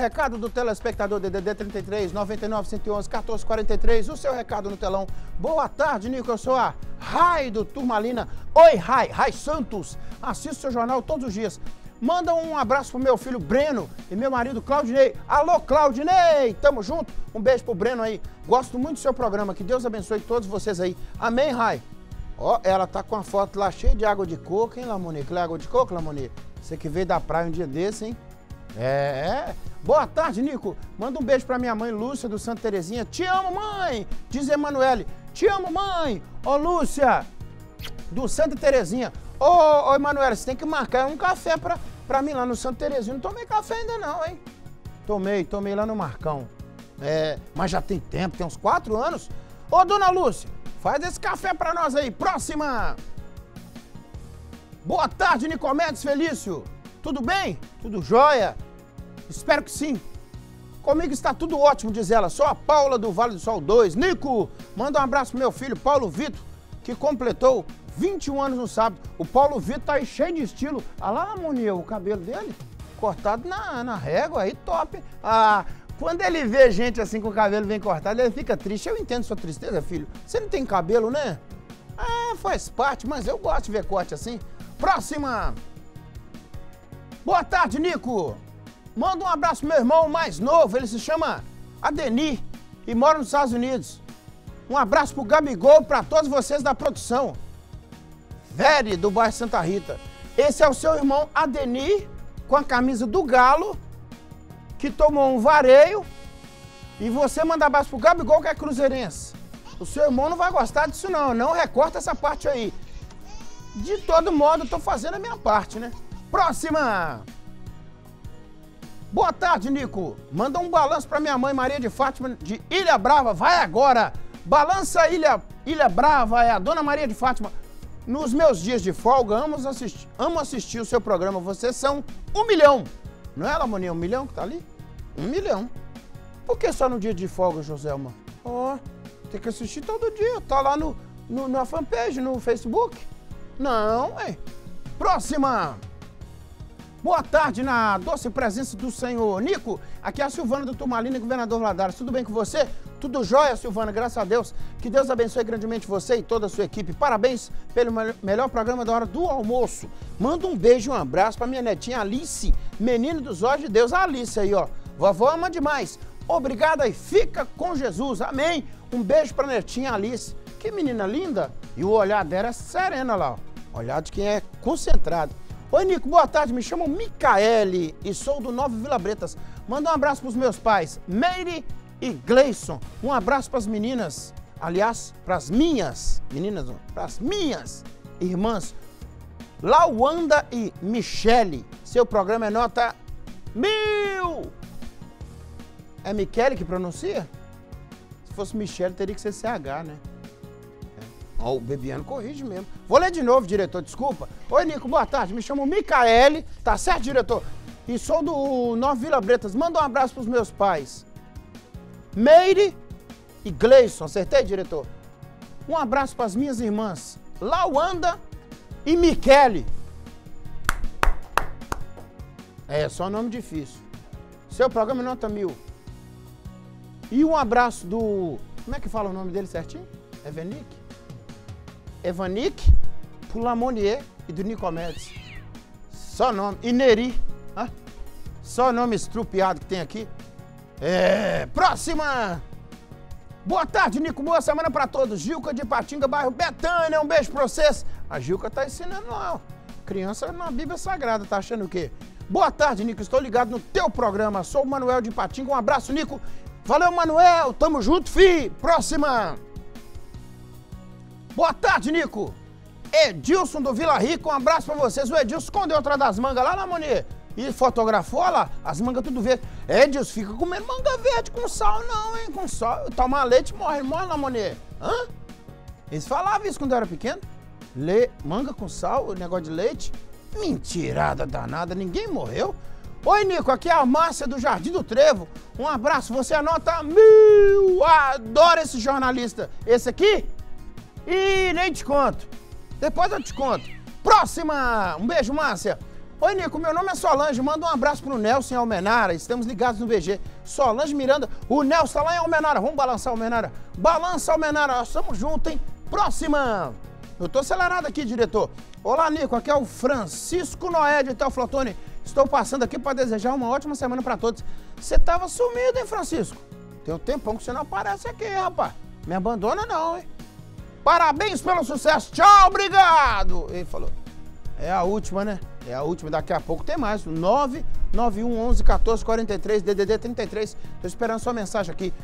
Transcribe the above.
recado do telespectador DDD 33 99 111 14 43. O seu recado no telão. Boa tarde, Nico. Eu sou a Rai do Turmalina. Oi, Rai. Rai Santos. Assisto seu jornal todos os dias. Manda um abraço pro meu filho Breno e meu marido Claudinei. Alô, Claudinei! Tamo junto. Um beijo pro Breno aí. Gosto muito do seu programa. Que Deus abençoe todos vocês aí. Amém, Rai? Ó, ela tá com a foto lá cheia de água de coco, hein, Lamoni? Que é água de coco, Lamoni? Você que veio da praia um dia desse, hein? É. Boa tarde, Nico. Manda um beijo pra minha mãe Lúcia do Santa Terezinha. Te amo, mãe! Diz Emanuele. Te amo, mãe! Ô, Lúcia, do Santa Terezinha. Ô, ô Emanuele, você tem que marcar um café pra mim lá no Santa Terezinha. Não tomei café ainda não, hein? Tomei, tomei lá no Marcão. É, mas já tem tempo, tem uns quatro anos. Ô, dona Lúcia, faz esse café pra nós aí. Próxima! Boa tarde, Nicomedes Felício. Tudo bem? Tudo jóia? Espero que sim. Comigo está tudo ótimo, diz ela. Sou a Paula do Vale do Sol 2. Nico, manda um abraço pro meu filho, Paulo Vitor, que completou 21 anos no sábado. O Paulo Vitor tá aí cheio de estilo. Olha lá, Monia, o cabelo dele cortado na, na régua, aí top. Ah, quando ele vê gente assim com o cabelo bem cortado, ele fica triste. Eu entendo sua tristeza, filho. Você não tem cabelo, né? Ah, faz parte, mas eu gosto de ver corte assim. Próxima! Boa tarde, Nico! Manda um abraço pro meu irmão mais novo, ele se chama Adenir e mora nos Estados Unidos. Um abraço pro Gabigol, para todos vocês da produção. Vere, do bairro Santa Rita. Esse é o seu irmão Adenir, com a camisa do Galo, que tomou um vareio. E você manda abraço pro Gabigol, que é cruzeirense. O seu irmão não vai gostar disso não, não recorta essa parte aí. De todo modo, eu tô fazendo a minha parte, né? Próxima! Boa tarde, Nico. Manda um balanço para minha mãe Maria de Fátima de Ilha Brava. Vai agora. Balança Ilha, Ilha Brava é a Dona Maria de Fátima. Nos meus dias de folga, amo assistir, amo assistir o seu programa. Vocês são um milhão. Não é, Lamoninha? Um milhão que tá ali? Um milhão. Por que só no dia de folga, Joselma? Ó, oh, tem que assistir todo dia. Tá lá no, no, na fanpage, no Facebook. Não, é. Próxima! Boa tarde na doce presença do senhor Nico. Aqui é a Silvana do Turmalina, governador Ladares. Tudo bem com você? Tudo jóia, Silvana, graças a Deus. Que Deus abençoe grandemente você e toda a sua equipe. Parabéns pelo melhor programa da hora do almoço. Manda um beijo e um abraço para minha netinha Alice, menina dos olhos de Deus. A Alice aí, ó. Vovó ama demais. Obrigada e fica com Jesus. Amém. Um beijo para netinha Alice. Que menina linda. E o olhar dela é serena lá, ó. Olhar de quem é concentrado. Oi, Nico, boa tarde. Me chamo Micaele e sou do Nova Vila Bretas. Manda um abraço para os meus pais, Meire e Gleison. Um abraço para as meninas, aliás, para as minhas, meninas, para as minhas irmãs, Lauanda e Michele. Seu programa é nota mil. É Michele que pronuncia? Se fosse Michele, teria que ser CH, né? Ó, o Bebiano corrige mesmo. Vou ler de novo, diretor, desculpa. Oi, Nico, boa tarde. Me chamo Micaele, tá certo, diretor? E sou do Nova Vila Bretas. Manda um abraço pros meus pais. Meire e Gleison. Acertei, diretor? Um abraço para as minhas irmãs, Lauanda e Michele. É, só nome difícil. Seu programa é nota mil. E um abraço do. Como é que fala o nome dele certinho? Evenique? Evanique, Pulamonier e do Nicomedes. Só nome. E Neri. Ah, só nome estrupiado que tem aqui. É. Próxima! Boa tarde, Nico. Boa semana para todos. Gilca de Patinga, bairro Betânia. Um beijo pra vocês. A Gilca tá ensinando lá. Criança na Bíblia Sagrada, tá achando o quê? Boa tarde, Nico. Estou ligado no teu programa. Sou o Manuel de Patinga. Um abraço, Nico. Valeu, Manuel. Tamo junto, fi. Próxima! Boa tarde, Nico. Edilson do Vila Rica, um abraço pra vocês. O Edilson escondeu outra das mangas lá na Moni e fotografou lá, as mangas tudo verde. Edilson, fica comendo manga verde com sal não, hein? Com sal, tomar leite morre, morre na Moni. Hã? Eles falavam isso quando eu era pequeno. Le... Manga com sal, negócio de leite. Mentirada danada, ninguém morreu. Oi, Nico, aqui é a Márcia do Jardim do Trevo. Um abraço, você anota mil. Adoro esse jornalista. Esse aqui Ih, nem te conto. Depois eu te conto. Próxima! Um beijo, Márcia. Oi, Nico, meu nome é Solange. Manda um abraço pro Nelson em Almenara. Estamos ligados no VG. Solange Miranda. O Nelson tá lá em Almenara. Vamos balançar Almenara. Balança Almenara. Nós estamos juntos, hein? Próxima. Eu tô acelerado aqui, diretor. Olá, Nico. Aqui é o Francisco Noé de Teoflotone. Estou passando aqui para desejar uma ótima semana para todos. Você tava sumido, hein, Francisco? Tem um tempão que você não aparece aqui, rapaz. Me abandona não, hein? Parabéns pelo sucesso. Tchau, obrigado. Ele falou. É a última, né? É a última. Daqui a pouco tem mais. 991 11 14 43 DDD 33. Tô esperando sua mensagem aqui.